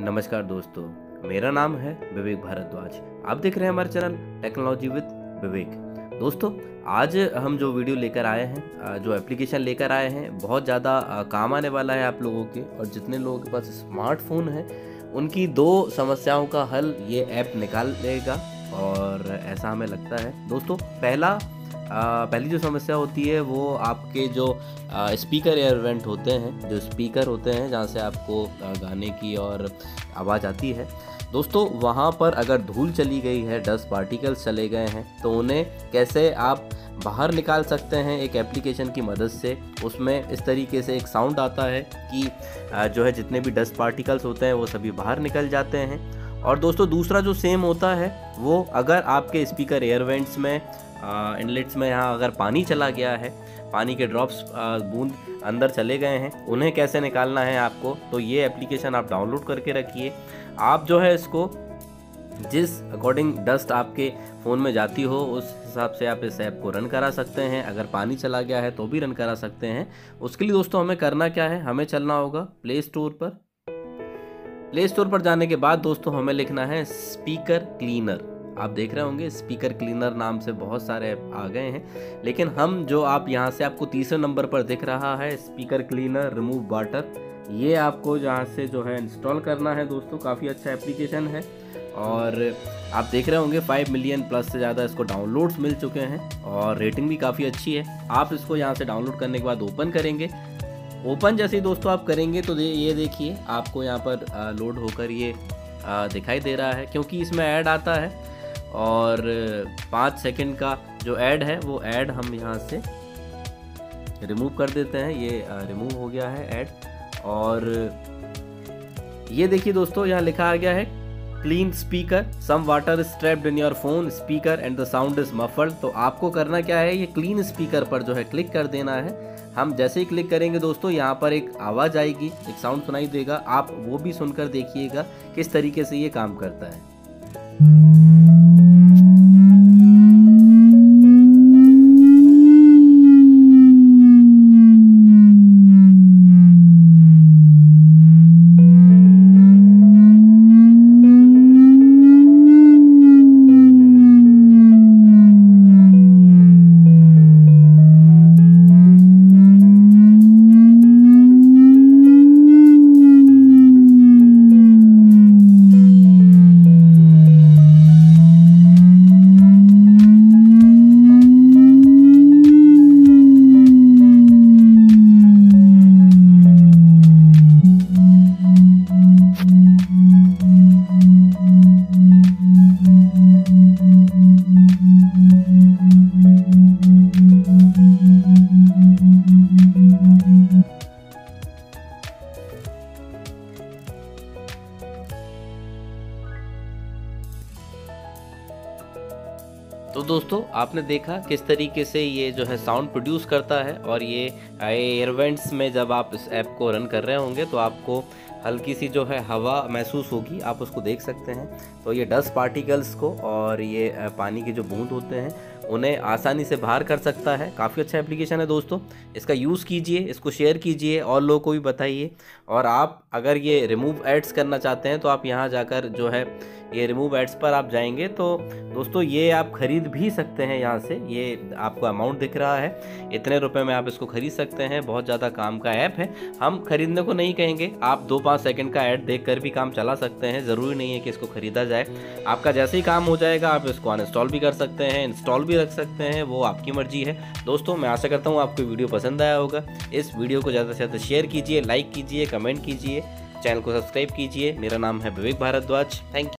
नमस्कार दोस्तों, मेरा नाम है विवेक भारद्वाज। आप देख रहे हैं हमारे चैनल टेक्नोलॉजी विद विवेक। दोस्तों, आज हम जो वीडियो लेकर आए हैं जो एप्लीकेशन लेकर आए हैं, बहुत ज़्यादा काम आने वाला है आप लोगों के और जितने लोगों के पास स्मार्टफ़ोन है, उनकी दो समस्याओं का हल ये ऐप निकाल लेगा और ऐसा हमें लगता है। दोस्तों, पहला पहली जो समस्या होती है, वो आपके जो स्पीकर एयरवेंट होते हैं, जो स्पीकर होते हैं, जहाँ से आपको गाने की और आवाज़ आती है। दोस्तों, वहाँ पर अगर धूल चली गई है डस्ट पार्टिकल्स चले गए हैं तो उन्हें कैसे आप बाहर निकाल सकते हैं एक एप्लीकेशन की मदद से? उसमें इस तरीके से एक साउंड आता है कि जो है जितने भी डस्ट पार्टिकल्स होते हैं, वो सभी बाहर निकल जाते हैं। और दोस्तों, दूसरा जो सेम होता है, वो अगर आपके स्पीकर एयरवेंट्स में इनलेट्स में यहाँ अगर पानी चला गया है, पानी के ड्रॉप्स बूंद अंदर चले गए हैं, उन्हें कैसे निकालना है आपको तो ये एप्लीकेशन आप डाउनलोड करके रखिए। आप जो है इसको जिस अकॉर्डिंग डस्ट आपके फ़ोन में जाती हो, उस हिसाब से आप इस ऐप को रन करा सकते हैं। अगर पानी चला गया है तो भी रन करा सकते हैं। उसके लिए दोस्तों हमें करना क्या है? हमें चलना होगा प्ले स्टोर पर। प्ले स्टोर पर जाने के बाद दोस्तों हमें लिखना है स्पीकर क्लीनर आप देख रहे होंगे स्पीकर क्लीनर नाम से बहुत सारे आ गए हैं। लेकिन हम जो आप यहाँ से आपको तीसरे नंबर पर दिख रहा है स्पीकर क्लीनर रिमूव वाटर ये आपको जहाँ से जो है इंस्टॉल करना है दोस्तों, काफ़ी अच्छा एप्लीकेशन है। और आप देख रहे होंगे फाइव मिलियन प्लस से ज़्यादा इसको डाउनलोड्स मिल चुके हैं और रेटिंग भी काफ़ी अच्छी है। आप इसको यहाँ से डाउनलोड करने के बाद ओपन करेंगे। ओपन जैसे ही दोस्तों आप करेंगे तो ये देखिए, आपको यहाँ पर लोड होकर ये दिखाई दे रहा है। क्योंकि इसमें ऐड आता है और पाँच सेकंड का जो ऐड है, वो ऐड हम यहाँ से रिमूव कर देते हैं। ये रिमूव हो गया है ऐड। और ये देखिए दोस्तों, यहाँ लिखा आ गया है clean speaker some water trapped in your phone speaker and the sound is muffled तो आपको करना क्या है, ये क्लीन स्पीकर पर जो है क्लिक कर देना है। हम जैसे ही क्लिक करेंगे दोस्तों, यहाँ पर एक आवाज़ आएगी, एक साउंड सुनाई देगा। आप वो भी सुनकर देखिएगा, किस तरीके से ये काम करता है। तो दोस्तों, आपने देखा किस तरीके से ये जो है साउंड प्रोड्यूस करता है और ये एयरवेंट्स में जब आप इस ऐप को रन कर रहे होंगे तो आपको हल्की सी जो है हवा महसूस होगी, आप उसको देख सकते हैं। तो ये डस्ट पार्टिकल्स को और ये पानी के जो बूंद होते हैं उन्हें आसानी से बाहर कर सकता है। काफ़ी अच्छा एप्लीकेशन है दोस्तों। इसका यूज़ कीजिए, इसको शेयर कीजिए, और लोगों को भी बताइए। और आप अगर ये रिमूव एड्स करना चाहते हैं तो आप यहाँ जाकर जो है, ये रिमूव एड्स पर आप जाएँगे। तो दोस्तों, ये आप ख़रीद भी सकते हैं यहाँ से। ये आपको अमाउंट दिख रहा है। इतने रुपए में आप इसको ख़रीद सकते हैं। बहुत ज़्यादा काम का ऐप है। हम ख़रीदने को नहीं कहेंगे। आप दो पाँच सेकंड का ऐड देख कर भी काम चला सकते हैं। ज़रूरी नहीं है कि इसको ख़रीदा जाए। आपका जैसे ही काम हो जाएगा, आप इसको अनइंस्टॉल भी कर सकते हैं। इंस्टॉल भी रख सकते हैं, वो आपकी मर्ज़ी है। दोस्तों, मैं आशा करता हूँ आपको वीडियो पसंद आया होगा। इस वीडियो को ज़्यादा से ज़्यादा शेयर कीजिए, लाइक कीजिए, कमेंट कीजिए, चैनल को सब्सक्राइब कीजिए। मेरा नाम है विवेक भारद्वाज। Thank you.